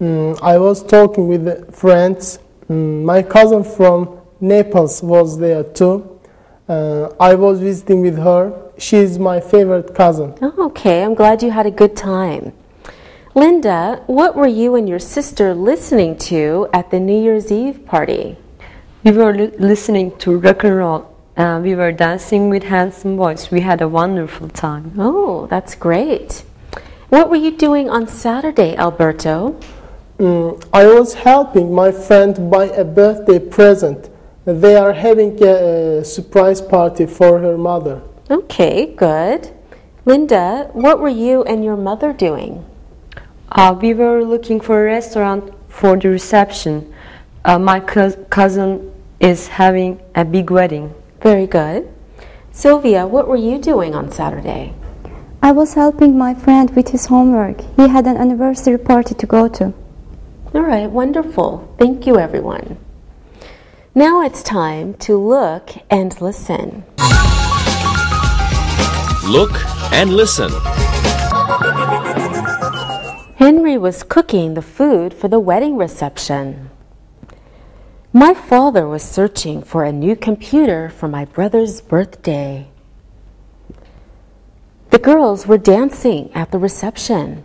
Mm, I was talking with friends. Mm, my cousin from Naples was there too. Uh, I was visiting with her. She's my favorite cousin. Oh, okay, I'm glad you had a good time. Linda, what were you and your sister listening to at the New Year's Eve party? We were li- listening to rock and roll. Uh, we were dancing with handsome boys. We had a wonderful time. Oh, that's great. What were you doing on Saturday, Alberto? Mm, I was helping my friend buy a birthday present. They are having a, a surprise party for her mother. Okay, good. Linda, what were you and your mother doing? Uh, we were looking for a restaurant for the reception. Uh, my cous- cousin is having a big wedding. Very good. Sylvia, what were you doing on Saturday? I was helping my friend with his homework. He had an anniversary party to go to. All right, wonderful. Thank you, everyone. Now it's time to look and listen. Look and listen. Henry was cooking the food for the wedding reception. My father was searching for a new computer for my brother's birthday. The girls were dancing at the reception.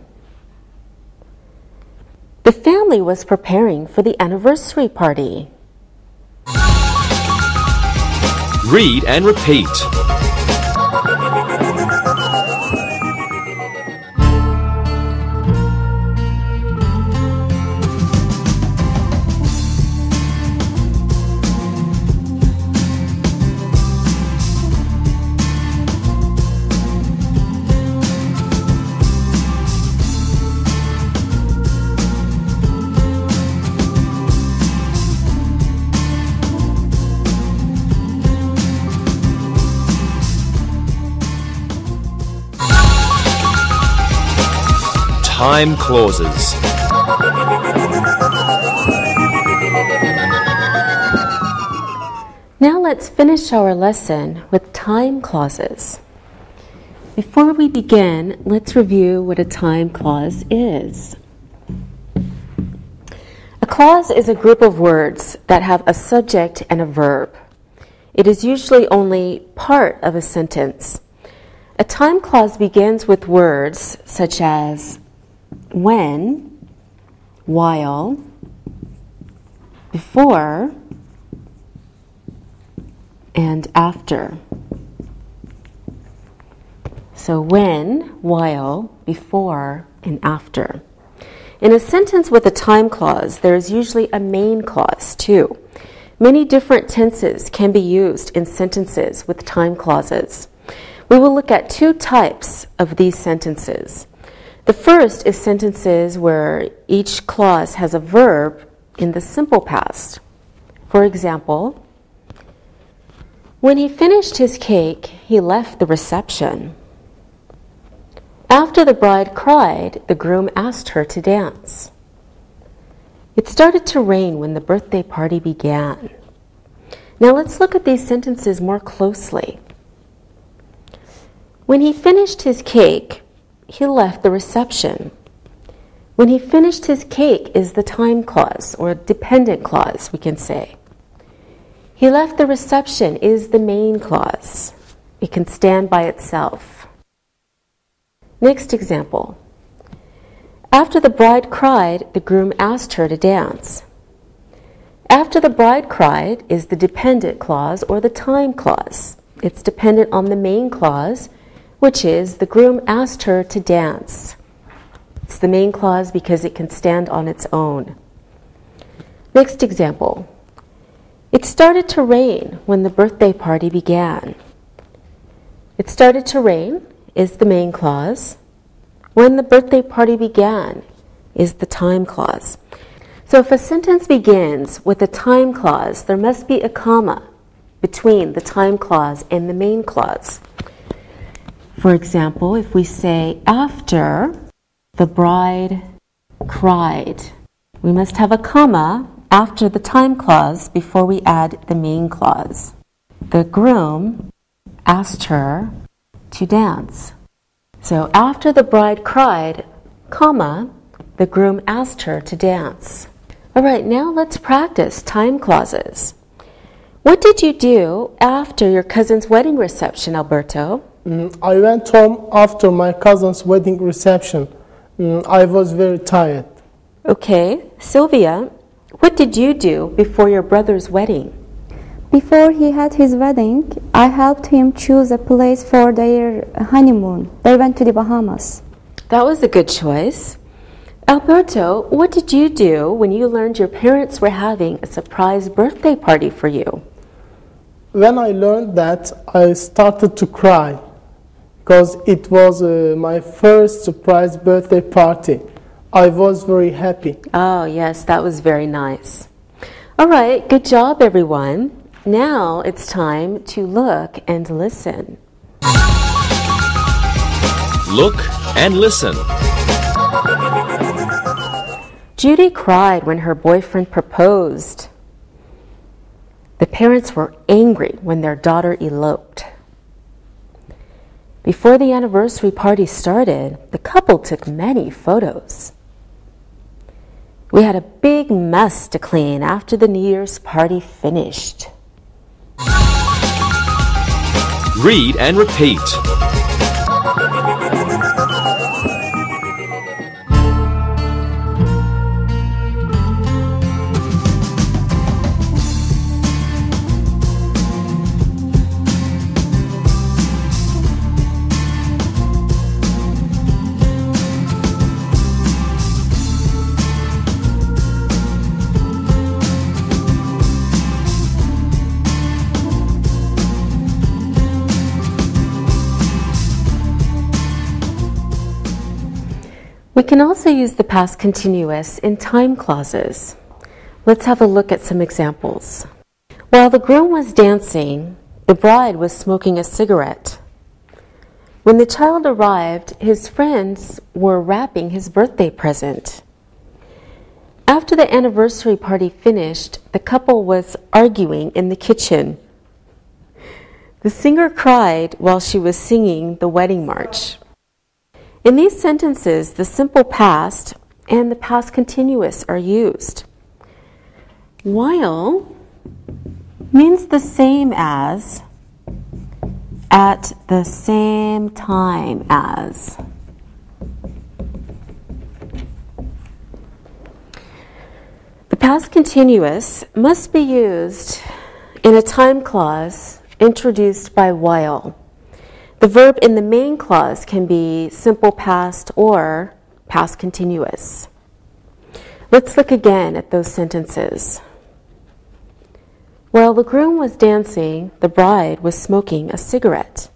The family was preparing for the anniversary party. Read and repeat. Time clauses. Now let's finish our lesson with time clauses. Before we begin, let's review what a time clause is. A clause is a group of words that have a subject and a verb. It is usually only part of a sentence. A time clause begins with words such as when, while, before, and after. So when, while, before, and after. In a sentence with a time clause, there is usually a main clause too. Many different tenses can be used in sentences with time clauses. We will look at two types of these sentences. The first is sentences where each clause has a verb in the simple past. For example, when he finished his cake, he left the reception. After the bride cried, the groom asked her to dance. It started to rain when the birthday party began. Now let's look at these sentences more closely. When he finished his cake, he left the reception. When he finished his cake is the time clause or dependent clause, we can say. He left the reception is the main clause. It can stand by itself. Next example. After the bride cried, the groom asked her to dance. After the bride cried is the dependent clause or the time clause. It's dependent on the main clause, which is the groom asked her to dance. It's the main clause because it can stand on its own. Next example. It started to rain when the birthday party began. It started to rain is the main clause. When the birthday party began is the time clause. So if a sentence begins with a time clause, there must be a comma between the time clause and the main clause. For example, if we say, after the bride cried, we must have a comma after the time clause before we add the main clause. The groom asked her to dance. So after the bride cried, comma, the groom asked her to dance. All right, now let's practice time clauses. What did you do after your cousin's wedding reception, Alberto? Mm, I went home after my cousin's wedding reception. Mm, I was very tired. Okay, Sylvia, what did you do before your brother's wedding? Before he had his wedding, I helped him choose a place for their honeymoon. They went to the Bahamas. That was a good choice. Alberto, what did you do when you learned your parents were having a surprise birthday party for you? When I learned that, I started to cry because it was uh, my first surprise birthday party. I was very happy. Oh, yes, that was very nice. All right, good job, everyone. Now it's time to look and listen. Look and listen. Judy cried when her boyfriend proposed. The parents were angry when their daughter eloped. Before the anniversary party started, the couple took many photos. We had a big mess to clean after the New Year's party finished. Read and repeat. We can also use the past continuous in time clauses. Let's have a look at some examples. While the groom was dancing, the bride was smoking a cigarette. When the child arrived, his friends were wrapping his birthday present. After the anniversary party finished, the couple was arguing in the kitchen. The singer cried while she was singing the wedding march. In these sentences, the simple past and the past continuous are used. While means the same as, at the same time as. The past continuous must be used in a time clause introduced by while. The verb in the main clause can be simple past or past continuous. Let's look again at those sentences. While the groom was dancing, the bride was smoking a cigarette.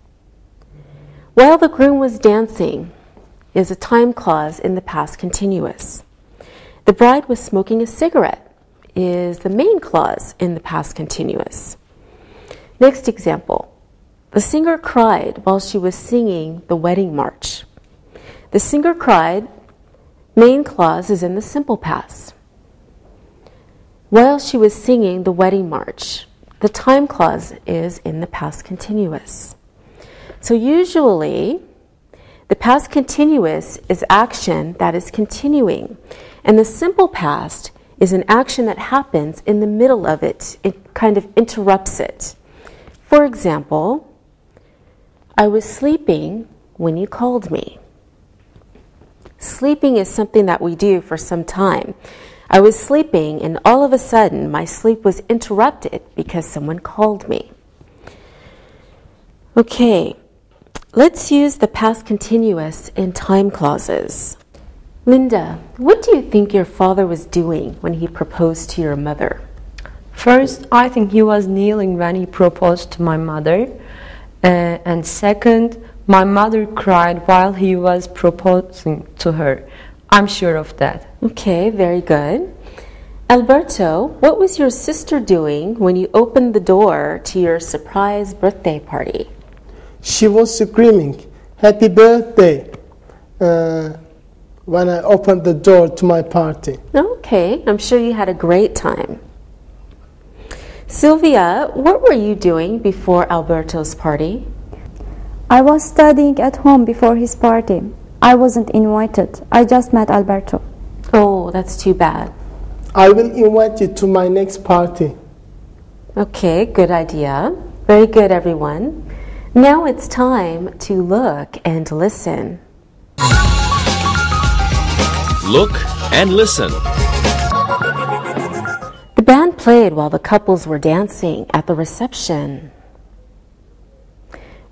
While the groom was dancing is a time clause in the past continuous. The bride was smoking a cigarette is the main clause in the past continuous. Next example. The singer cried while she was singing the wedding march. The singer cried, main clause is in the simple past. While she was singing the wedding march, the time clause is in the past continuous. So usually, the past continuous is action that is continuing, and the simple past is an action that happens in the middle of it. It kind of interrupts it. For example, I was sleeping when you called me. Sleeping is something that we do for some time. I was sleeping, and all of a sudden, my sleep was interrupted because someone called me. Okay, let's use the past continuous in time clauses. Linda, what do you think your father was doing when he proposed to your mother? First, I think he was kneeling when he proposed to my mother. Uh, and second, my mother cried while he was proposing to her. I'm sure of that. Okay, very good. Alberto, what was your sister doing when you opened the door to your surprise birthday party? She was screaming, Happy birthday! Uh, when I opened the door to my party. Okay, I'm sure you had a great time. Sylvia, what were you doing before Alberto's party? I was studying at home before his party. I wasn't invited. I just met Alberto. Oh, that's too bad. I will invite you to my next party. Okay, good idea. Very good, everyone. Now it's time to look and listen. Look and listen. The band played while the couples were dancing at the reception.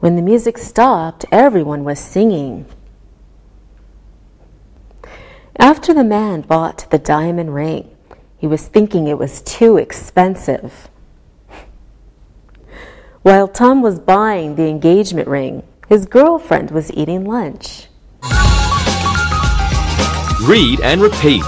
When the music stopped, everyone was singing. After the man bought the diamond ring, he was thinking it was too expensive. While Tom was buying the engagement ring, his girlfriend was eating lunch. Read and repeat.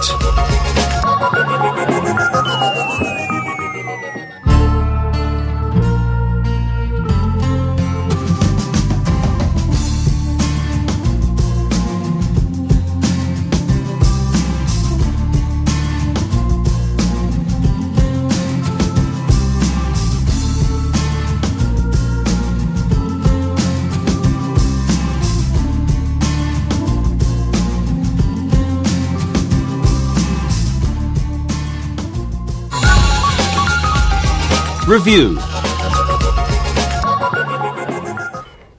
Review.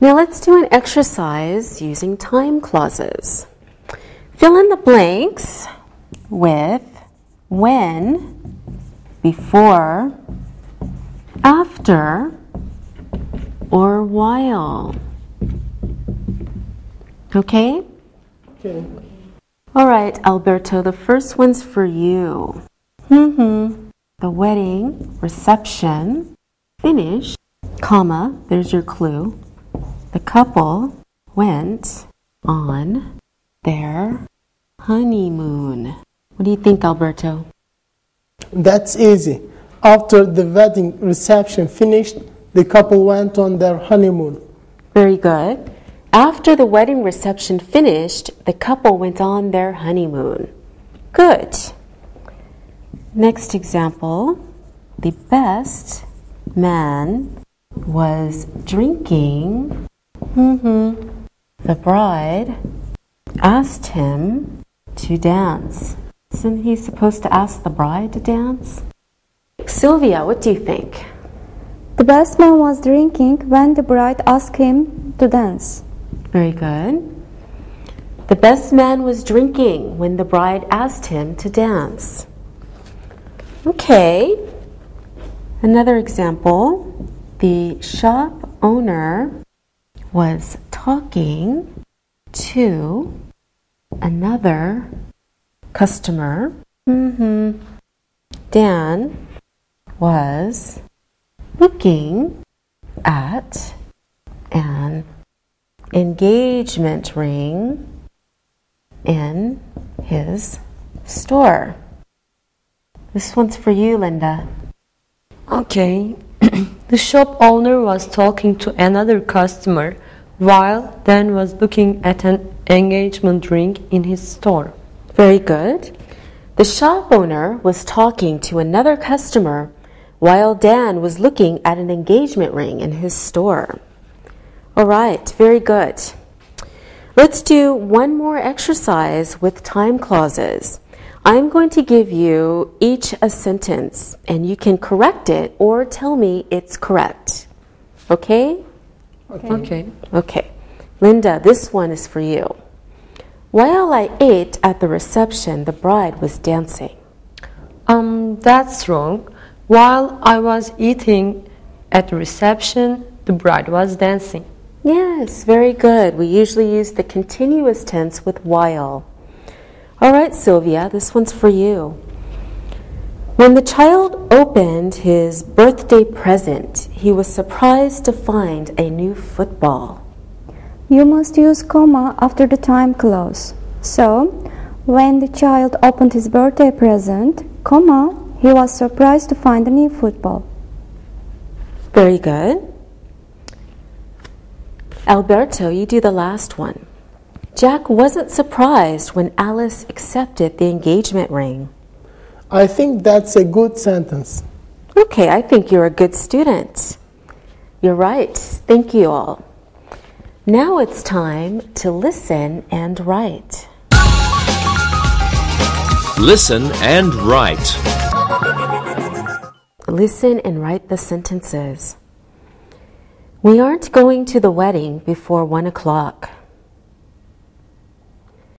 Now let's do an exercise using time clauses. Fill in the blanks with when, before, after, or while. Okay? Okay. All right, Alberto, the first one's for you. Mm-hmm. The wedding reception finished, comma, there's your clue. The couple went on their honeymoon. What do you think, Alberto? That's easy. After the wedding reception finished, the couple went on their honeymoon. Very good. After the wedding reception finished, the couple went on their honeymoon. Good. Next example the best man was drinking. Mm-hmm. The bride asked him to dance. Isn't he supposed to ask the bride to dance? Sylvia, what do you think? The best man was drinking when the bride asked him to dance. Very good. The best man was drinking when the bride asked him to dance. Okay. Another example the shop owner was talking to another customer. hmm Dan was looking at an engagement ring in his store. This one's for you, Linda. Okay. the shop owner was talking to another customer while Dan was looking at an engagement ring in his store. Very good. The shop owner was talking to another customer while Dan was looking at an engagement ring in his store. All right, very good. Let's do one more exercise with time clauses. I'm going to give you each a sentence and you can correct it or tell me it's correct. Okay? Okay. Okay. Linda, this one is for you. While I ate at the reception, the bride was dancing. Um, that's wrong. While I was eating at the reception, the bride was dancing. Yes, very good. We usually use the continuous tense with while. All right, Sylvia, this one's for you. When the child opened his birthday present, he was surprised to find a new football. You must use comma after the time clause. So, when the child opened his birthday present, comma, he was surprised to find a new football. Very good. Alberto, you do the last one. Jack wasn't surprised when Alice accepted the engagement ring. I think that's a good sentence. Okay, I think you're a good student. You're right. Thank you all. Now it's time to listen and write. Listen and write. Listen and write the sentences. We aren't going to the wedding before one o'clock.